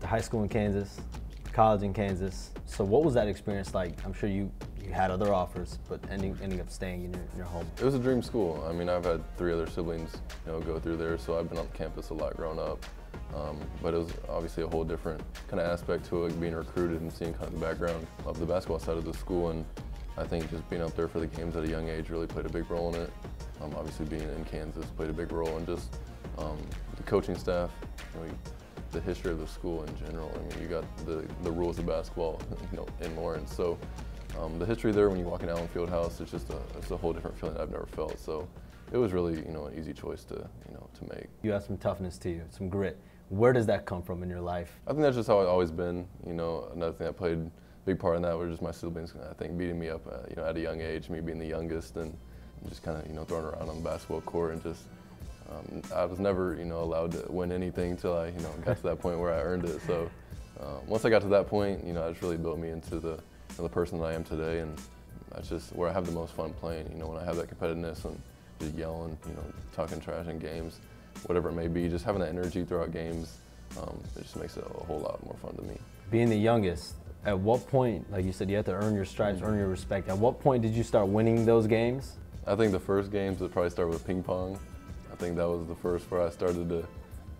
went to high school in Kansas, college in Kansas. So what was that experience like? I'm sure you, you had other offers, but ending, ending up staying in your, in your home. It was a dream school. I mean, I've had three other siblings, you know, go through there, so I've been on campus a lot growing up. Um, but it was obviously a whole different kind of aspect to it, being recruited and seeing kind of the background of the basketball side of the school. And I think just being up there for the games at a young age really played a big role in it. Um, obviously, being in Kansas played a big role, and just um, the coaching staff, you know, the history of the school in general. I mean, you got the, the rules of basketball, you know, in Lawrence. So um, the history there, when you walk in Allen Fieldhouse, it's just a, it's a whole different feeling I've never felt. So it was really, you know, an easy choice to, you know, to make. You have some toughness to you, some grit. Where does that come from in your life? I think that's just how I've always been. You know, another thing that played a big part in that was just my siblings. I think beating me up, uh, you know, at a young age, me being the youngest, and just kind of, you know, throwing around on the basketball court and just. Um, I was never, you know, allowed to win anything until I, you know, got to that point where I earned it. So um, once I got to that point, you know, it just really built me into the, you know, the person that I am today, and that's just where I have the most fun playing. You know, when I have that competitiveness and just yelling, you know, talking trash in games, whatever it may be, just having that energy throughout games, um, it just makes it a whole lot more fun to me. Being the youngest, at what point, like you said, you have to earn your stripes, earn your respect. At what point did you start winning those games? I think the first games would probably start with ping pong. I think that was the first where I started to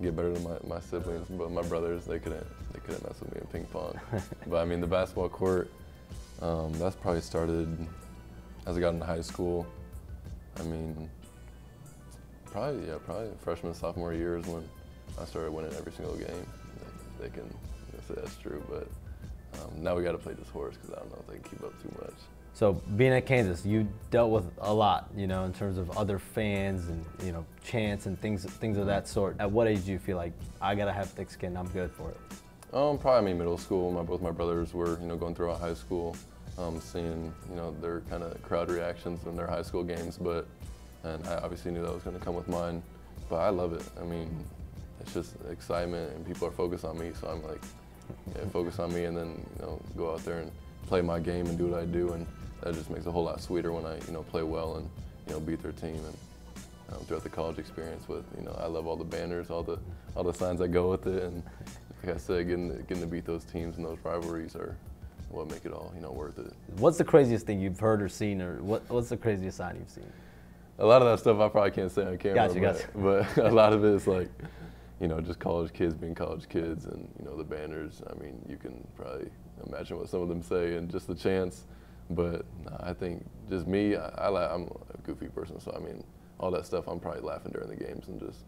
get better than my, my siblings, but my brothers they couldn't they couldn't mess with me in ping pong. but I mean the basketball court, um, that's probably started as I got into high school. I mean, probably yeah, probably freshman sophomore years when I started winning every single game. They, they can say that's true, but um, now we got to play this horse because I don't know if they can keep up too much. So being at Kansas, you dealt with a lot, you know, in terms of other fans and you know chants and things things of that sort. At what age do you feel like I gotta have thick skin? I'm good for it. Um, probably I mean middle school. My both my brothers were you know going throughout high school, um, seeing you know their kind of crowd reactions in their high school games, but and I obviously knew that was going to come with mine. But I love it. I mean, it's just excitement and people are focused on me, so I'm like, yeah, focus on me and then you know go out there and play my game and do what I do and that just makes it a whole lot sweeter when I, you know, play well and, you know, beat their team. And um, throughout the college experience with, you know, I love all the banners, all the, all the signs that go with it. And like I said, getting to, getting to beat those teams and those rivalries are what make it all, you know, worth it. What's the craziest thing you've heard or seen, or what, what's the craziest sign you've seen? A lot of that stuff I probably can't say on camera, Gotcha, but, gotcha. but a lot of it is like, you know, just college kids being college kids and, you know, the banners. I mean, you can probably imagine what some of them say and just the chants. But nah, I think just me, I, I, am a goofy person, so I mean, all that stuff I'm probably laughing during the games and just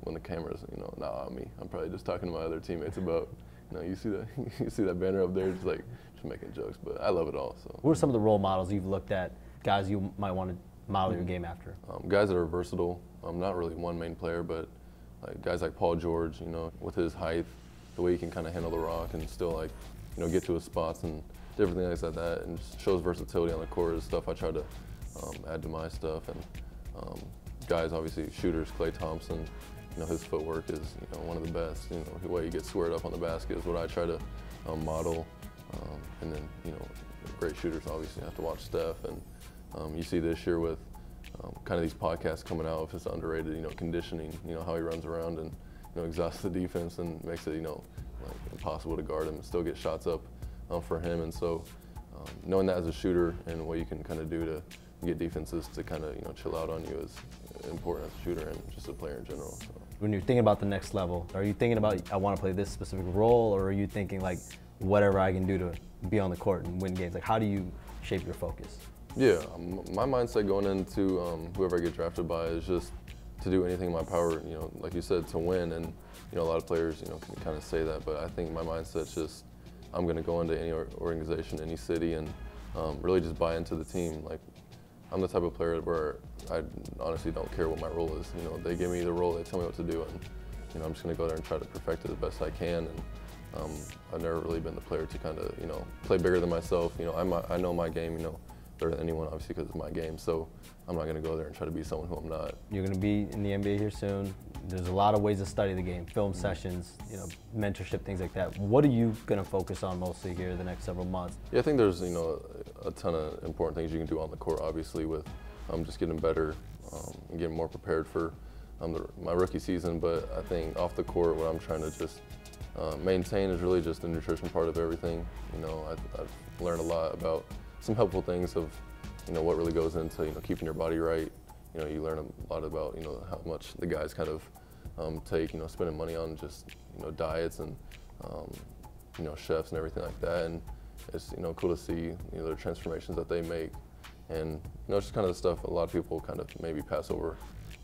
when the cameras, you know, not on me, I'm probably just talking to my other teammates about, you know, you see that, you see that banner up there, just like, just making jokes. But I love it all. So. Who are some of the role models you've looked at, guys you might want to model your game after? Um, guys that are versatile. I'm not really one main player, but like guys like Paul George, you know, with his height, the way he can kind of handle the rock and still like, you know, get to his spots and different things like that, and shows versatility on the court is stuff I try to um, add to my stuff. And um, guys, obviously shooters, Klay Thompson, you know, his footwork is you know one of the best. You know, the way he gets squared up on the basket is what I try to um, model. Um, and then you know, great shooters obviously have to watch Steph, and um, you see this year with kind of these podcasts coming out of his underrated, you know, conditioning, you know, how he runs around and you know exhausts the defense and makes it you know like impossible to guard him and still get shots up um, for him. And so um, knowing that as a shooter and what you can kind of do to get defenses to kind of you know chill out on you is important as a shooter and just a player in general. So. When you're thinking about the next level, are you thinking about I want to play this specific role, or are you thinking like whatever I can do to be on the court and win games? Like how do you shape your focus? Yeah, my mindset going into um, whoever I get drafted by is just to do anything in my power. You know, like you said, to win. And you know, a lot of players, you know, can kind of say that, but I think my mindset's just I'm going to go into any organization, any city, and um, really just buy into the team. Like, I'm the type of player where I honestly don't care what my role is. You know, they give me the role, they tell me what to do, and you know, I'm just going to go there and try to perfect it the best I can. And um, I've never really been the player to kind of, you know, play bigger than myself. You know, I'm, I know my game. You know, better than anyone, obviously, because it's my game. So I'm not going to go there and try to be someone who I'm not. You're going to be in the NBA here soon. There's a lot of ways to study the game, film sessions, you know, mentorship, things like that. What are you going to focus on mostly here the next several months? Yeah, I think there's, you know, a ton of important things you can do on the court, obviously, with um, just getting better um, and getting more prepared for um, the, my rookie season. But I think off the court, what I'm trying to just uh, maintain is really just the nutrition part of everything. You know, I, I've learned a lot about some helpful things of, you know, what really goes into, you know, keeping your body right. You know, you learn a lot about, you know, how much the guys kind of um, take, you know, spending money on just, you know, diets and, um, you know, chefs and everything like that. And it's, you know, cool to see, you know, the transformations that they make. And, you know, just kind of the stuff a lot of people kind of maybe pass over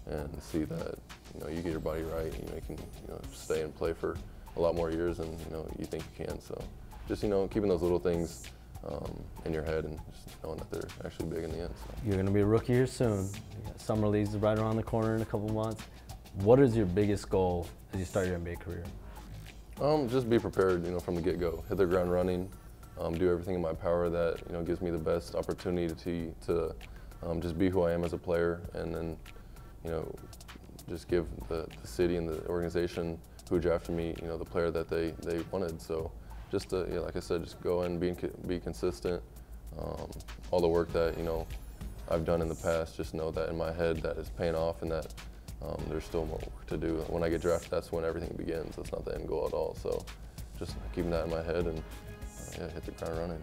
and see that, you know, you get your body right, you know, you can, you know, stay and play for a lot more years than, you know, you think you can. So just, you know, keeping those little things um, in your head and just knowing that they're actually big in the end. So. You're going to be a rookie here soon. Summer league's right around the corner in a couple months. What is your biggest goal as you start your NBA career? Um, just be prepared, you know, from the get-go. Hit the ground running. Um, do everything in my power that you know gives me the best opportunity to to um, just be who I am as a player, and then you know just give the, the city and the organization who drafted me, you know, the player that they they wanted. So just to, yeah, like I said, just go and be be consistent. Um, all the work that you know I've done in the past, just know that in my head that is paying off, and that um, there's still more work to do. When I get drafted, that's when everything begins. That's not the end goal at all. So just keeping that in my head and uh, yeah, hit the ground running.